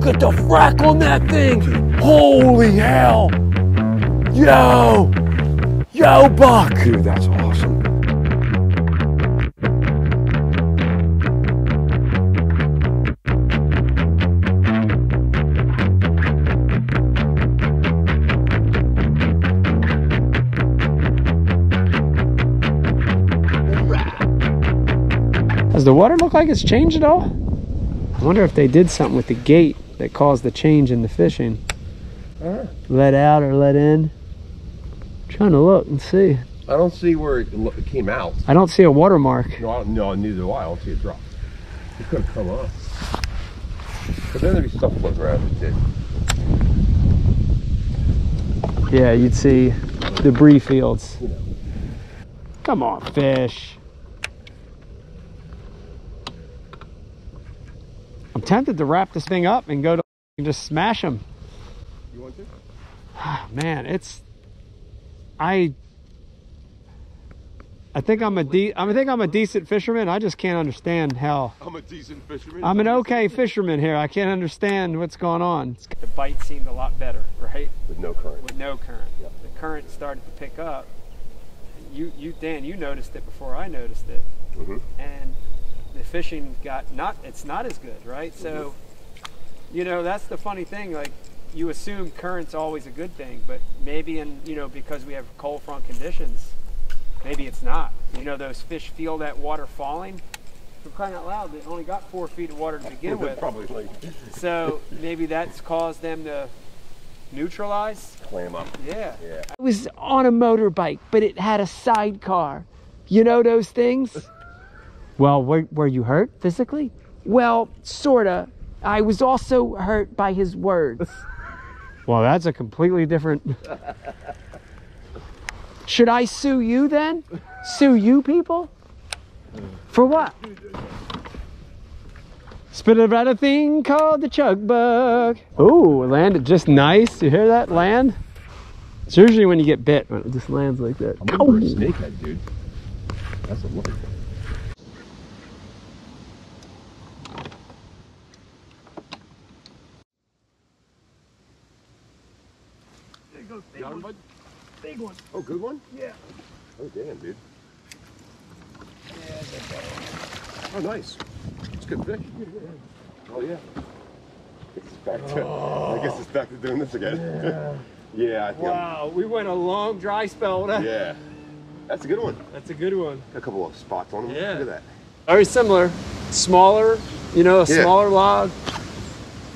Look at the frack on that thing! Holy hell! Yo! Yo, Buck! Dude, that's awesome. Does the water look like it's changed at all? I wonder if they did something with the gate that caused the change in the fishing. Uh-huh. Let out or let in. trying to look and see. I don't see where it, came out. I don't see a watermark. No, I no, neither do I. I don't see a drop. It could have come up. But then there'd be stuff floating around if it did. Yeah, you'd see debris fields. You know. Come on, fish. I'm tempted to wrap this thing up and go to and just smash them. You want to? Man, it's I I think I'm a de- I think I'm a decent fisherman. I just can't understand how I'm a decent fisherman. I'm an okay fisherman here. I can't understand what's going on. The bite seemed a lot better, right? With no current. With no current. Yep. The current started to pick up. You, you, Dan, you noticed it before I noticed it, Mhm. and the fishing got not. It's not as good, right? So, mm-hmm. you know, that's the funny thing. Like, you assume current's always a good thing, but maybe in you know because we have cold front conditions, maybe it's not. You know, those fish feel that water falling. For crying out loud, they only got four feet of water to begin with. Probably So maybe that's caused them to neutralize. clam up. Yeah. Yeah. I was on a motorbike, but it had a sidecar. You know those things? Well, were, were you hurt physically? Well, sorta. I was also hurt by his words. Well, that's a completely different. Should I sue you then? Sue you people? For what? Spit about a thing called the chug bug. Oh, it landed just nice. You hear that land? It's usually when you get bit when it just lands like that. I'm a snakehead, dude. That's a look. Got him, bud? Big one. Oh, good one? Yeah. Oh, damn, dude. Oh, nice. It's good fish. Oh, yeah. It's back to, I guess it's back to doing this again. Yeah, I think I'm- Wow, we went a long dry spell. Yeah. That's a good one. That's a good one. Got a couple of spots on them. Yeah. Look at that. Very similar. Smaller, you know, a Yeah. smaller log.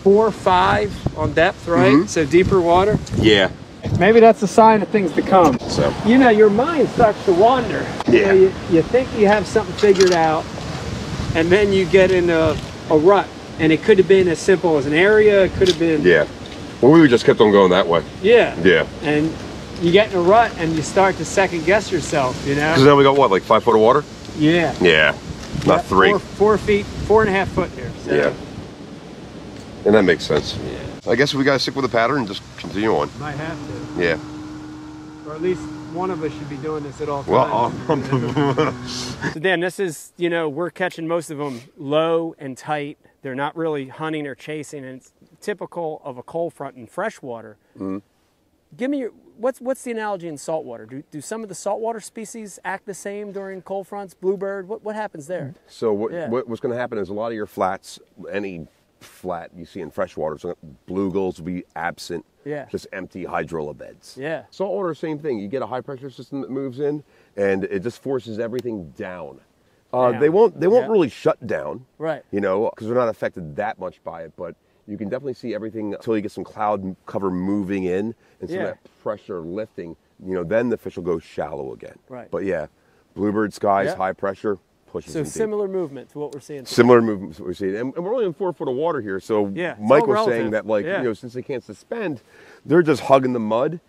Four, five on depth, right? Mhm. So deeper water. Yeah. Maybe that's a sign of things to come. So, you know, your mind starts to wander. You, Yeah. know, you, you think you have something figured out, and then you get in a, a rut. And it could have been as simple as an area. It could have been, yeah. Well, we just kept on going that way. yeah. Yeah. And you get in a rut, and you start to second guess yourself. You know. Because now we got what, like five foot of water? Yeah. Yeah. Not three. Four, four feet, four and a half foot here. So, Yeah. And that makes sense. Yeah. I guess we gotta stick with the pattern and just continue on. Might have to, Yeah. or at least one of us should be doing this at all times. Well, So Dan, this is, you know, we're catching most of them low and tight. They're not really hunting or chasing, and it's typical of a cold front in freshwater. Mm-hmm. Give me your what's what's the analogy in saltwater? Do, do some of the saltwater species act the same during cold fronts? Bluebird, what what happens there? so what, Yeah. what, what's gonna happen is a lot of your flats, any flat you see in freshwater, so bluegills will be absent. Yeah. Just empty hydrilla beds. Yeah. Saltwater, same thing. You get a high pressure system that moves in, and it just forces everything down. Uh, Down. They won't. They won't Yeah. really shut down. Right. You know, because they're not affected that much by it, but you can definitely see everything until you get some cloud cover moving in and some Yeah. of that pressure lifting. You know, then the fish will go shallow again. Right. But yeah, bluebird skies, Yeah. high pressure pushes. So them deep. similar movement to what we're seeing. today. Similar movements that we're seeing, and, and we're only in four foot of water here. So Yeah, Mike all was saying that, like, Yeah. you know, since they can't suspend, they're just hugging the mud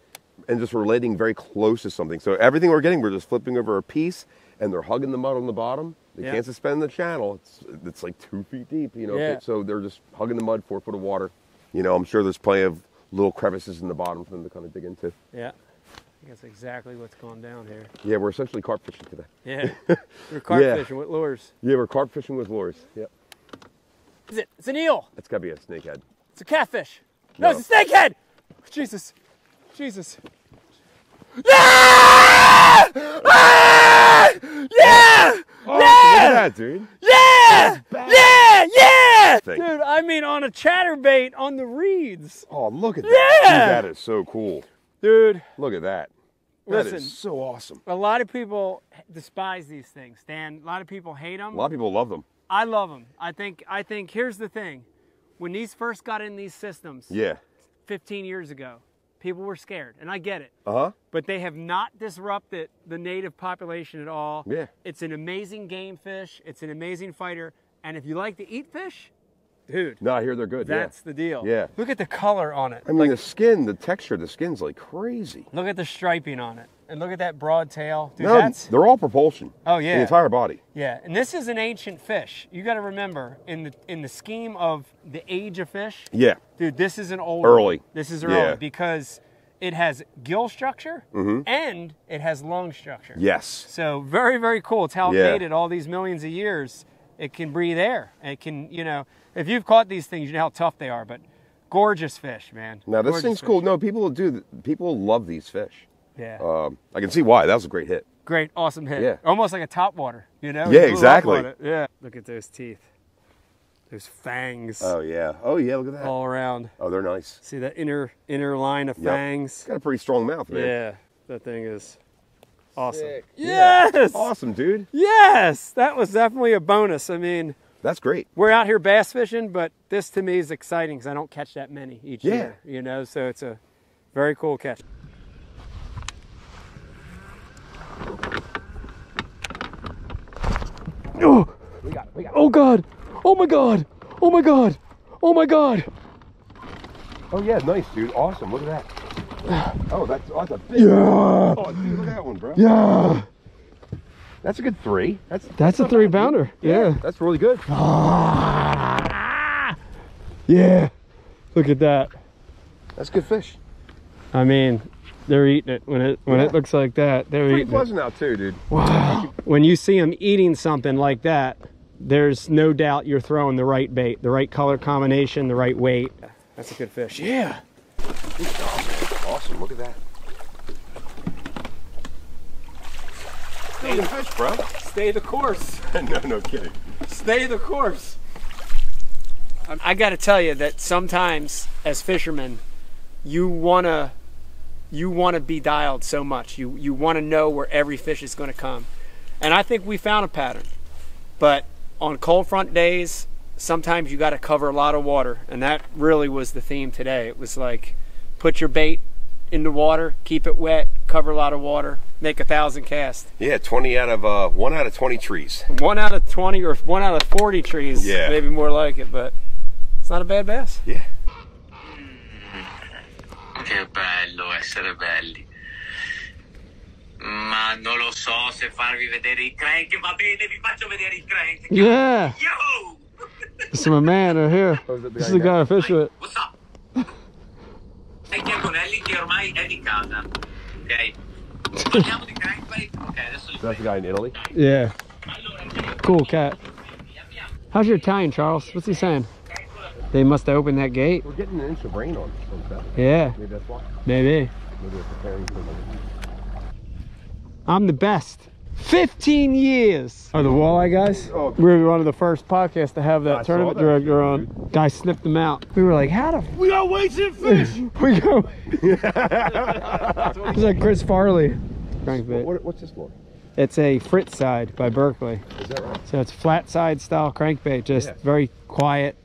and just relating very close to something. So everything we're getting, we're just flipping over a piece, and they're hugging the mud on the bottom. They Yeah. can't suspend the channel. It's it's like two feet deep, you know. Yeah. So they're just hugging the mud, four foot of water. You know, I'm sure there's plenty of little crevices in the bottom for them to kind of dig into. Yeah. I think that's exactly what's going down here. Yeah, we're essentially carp fishing today. Yeah. We're carp Yeah. fishing with lures. Yeah, we're carp fishing with lures. Yep. Is it? It's an eel. It's got to be a snakehead. It's a catfish. No, it's a snakehead. Jesus. Jesus. Yeah! Ah! Yeah! Oh, look at that, dude. Yeah! Yeah! Yeah! Thing. Dude, I mean on a chatterbait on the reeds. Oh, look at that. Yeah! Dude, that is so cool. Dude, Look at that. That is Listen. so awesome. a lot of people despise these things, Dan. A lot of people hate them. A lot of people love them. I love them. I think I think here's the thing. When these first got in these systems Yeah. 15 years ago, people were scared, and I get it. Uh huh. But they have not disrupted the native population at all. Yeah. It's an amazing game fish. It's an amazing fighter. And if you like to eat fish, dude, No, I hear they're good. that's the deal. Yeah. Look at the color on it. yeah. I mean, the skin, the texture, of the skin's like crazy. Look at the striping on it. And look at that broad tail. Dude, no, that's they're all propulsion. Oh, yeah. The entire body. Yeah, and this is an ancient fish. You got to remember in the in the scheme of the age of fish, Yeah. dude, this is an old Early. This is early Yeah. because it has gill structure Mm-hmm. and it has lung structure. Yes. So very very cool. It's how it Yeah. made it all these millions of years. It can breathe air. It can you know if you've caught these things, you know how tough they are. But gorgeous fish, man. Now this Gorgeous thing's fish. cool. No, people do. People love these fish. Yeah. Um, I can see why. That was a great hit. Great, awesome hit. Yeah. Almost like a top water. You know? Yeah, You exactly. Yeah. Look at those teeth. Those fangs. Oh yeah. Oh yeah. Look at that. all around. Oh, they're nice. See that inner inner line of Yep. fangs? Got a pretty strong mouth, man. Yeah, that thing is awesome. Sick. Yes, Awesome, dude. yes, that was definitely a bonus. I mean, That's great. we're out here bass fishing, but this to me is exciting because I don't catch that many each Yeah. year. You know, so it's a very cool catch. Oh, we got it! we got oh God. Oh my God. Oh my God. Oh my God. Oh yeah, nice, dude. Awesome. Look at that. Oh, that's, oh, that's a big. Yeah. Oh, dude, look at that one, bro. Yeah. That's a good three. That's That's a three pounder. Yeah. That's really good. Ah. Yeah. Look at that. That's good fish. I mean, they're eating it when it when Yeah. it looks like that. They're Pretty eating it. buzzing out too, dude. Wow. When you see them eating something like that, there's no doubt you're throwing the right bait, the right color combination, the right weight. That's a good fish. Yeah. Awesome. Look at that. Good fish, bro. Stay the course. no, no kidding. Stay the course. Um, I got to tell you that sometimes, as fishermen, you wanna you wanna be dialed so much. You you want to know where every fish is going to come, and I think we found a pattern. But on cold front days, sometimes you got to cover a lot of water, and that really was the theme today. It was like put your bait in the water, keep it wet, cover a lot of water, make a thousand casts. Yeah, 20 out of uh, one out of 20 trees. one out of 20 or one out of 40 trees Yeah. maybe more like it but it's not a bad bass Yeah. Che bello essere belli. Ma non lo so se farvi vedere il crank. Va bene, vi faccio vedere il crank. Yeah. Yo! This is my man right here. Is that the This is the guy I fish with. What's up? È Chiaconelli che ormai è di casa. Ok? Parliamo di crankbait? Ok, adesso li That's the guy in Italy. Yeah. Cool cat. How's your tying, Charles? What's he saying? They must have opened that gate. We're getting an inch of rain on on Saturday. Yeah, Maybe that's why. maybe. Maybe they're preparing for like I'm the best. 15 years. Are the walleye guys? Oh. We were one of the first podcasts to have that I tournament that, director on. Guy sniffed them out. We were like, how the We got weights and fish. we go? It's like Chris Farley. Crankbait. what, what's this one? It's a Frittside by Berkley. Is that right? So it's flat side style crankbait, just Yeah. very quiet,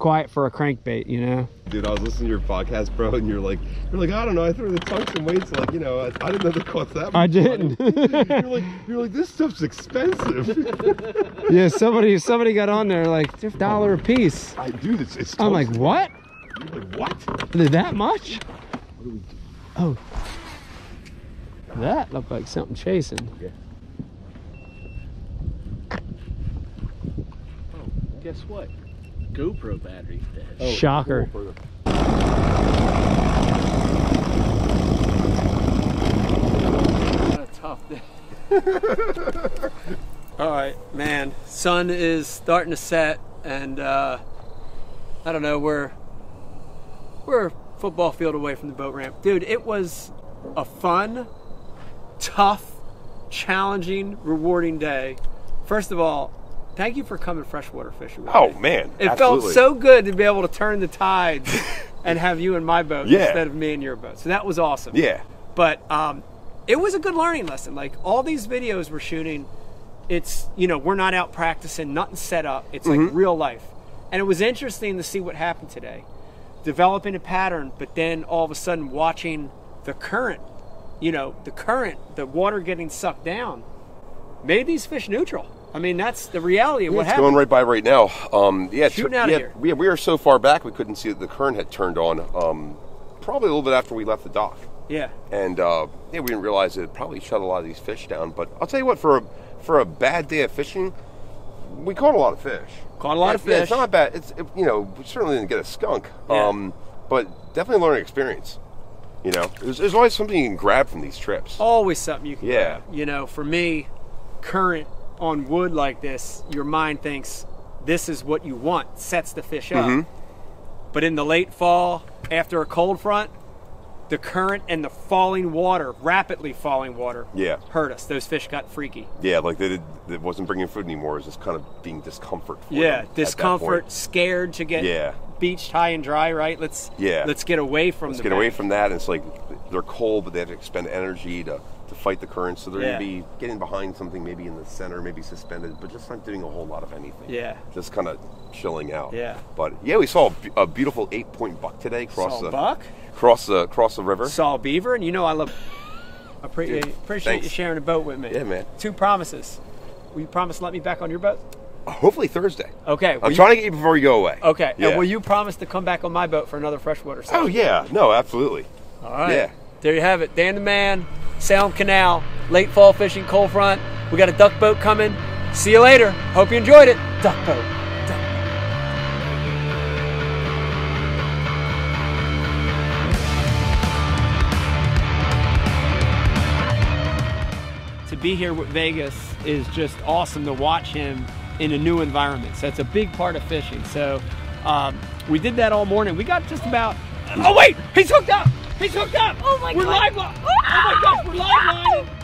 quiet for a crankbait, you know? Dude, I was listening to your podcast, bro, and you're like, you're like, I don't know, I threw the tungsten weights, like, you know, I, I didn't know they cost that much. I didn't. you're like, you're like, this stuff's expensive. yeah, somebody somebody got on there like "It's a dollar a piece. I do this. It's. I'm like, what? You're like, what? Did that much? Oh. That looked like something chasing. Yeah. Oh, Guess what? GoPro battery's dead. Oh, Shocker. What a tough day. All right, man. Sun is starting to set, and uh, I don't know. We're we're a football field away from the boat ramp. Dude, it was a fun, tough, challenging, rewarding day. First of all, thank you for coming freshwater fishing. With Oh me. man, It absolutely. felt so good to be able to turn the tides and have you in my boat Yeah. instead of me in your boat. So that was awesome. Yeah, But um, it was a good learning lesson. Like all these videos we're shooting, it's you know we're not out practicing, nothing set up. It's like Mm-hmm. real life, and it was interesting to see what happened today, developing a pattern, but then all of a sudden watching the current, you know, the current, the water getting sucked down, made these fish neutral. I mean, that's the reality of what it's happened. going right by right now. Um, yeah, Shooting outta yeah, here. We, we were so far back we couldn't see that the current had turned on. Um, probably a little bit after we left the dock, Yeah, and uh, yeah, we didn't realize it probably shut a lot of these fish down. But I'll tell you what, for a for a bad day of fishing, we caught a lot of fish. Caught a lot of Yeah, fish. it's not bad. It's it, you know we certainly didn't get a skunk, Yeah. um, but definitely a learning experience. You know, there's, there's always something you can grab from these trips. always something you can Yeah. grab. You know, for me, current on wood like this, your mind thinks this is what you want, sets the fish up. Mm-hmm. But in the late fall, after a cold front, the current and the falling water, rapidly falling water, Yeah. hurt us. Those fish got freaky. Yeah, like they did, it wasn't bringing food anymore. It was just kind of being discomfort. For Yeah, discomfort, scared to get Yeah. beached high and dry. Right? Let's Yeah. let's get away from Let's the get away from that. And it's like they're cold, but they have to expend energy to fight the current, So they're Yeah. going to be getting behind something, maybe in the center, maybe suspended, but just not doing a whole lot of anything. Yeah. Just kind of chilling out. Yeah. But yeah, we saw a, a beautiful eight point buck today cross Saw the buck, across the cross the river. saw a beaver, and you know I love. I Appreciate, Dude, appreciate you sharing a boat with me. Yeah, man. Two promises. Will you promise to let me back on your boat? Hopefully Thursday. Okay. I'm you- trying to get you before you go away. Okay. Yeah. And will you promise to come back on my boat for another freshwater session? Oh yeah. No, absolutely. All right. yeah. There you have it. Dan the Man, Salem Canal, late fall fishing, cold front. We got a duck boat coming. See you later. Hope you enjoyed it. Duck boat. To be here with Vegas is just awesome to watch him in a new environment. So it's a big part of fishing. So um, we did that all morning. We got just about. Oh wait, he's hooked up. He's hooked up. Oh my god! we're live. li- oh! oh my gosh, we're live lining.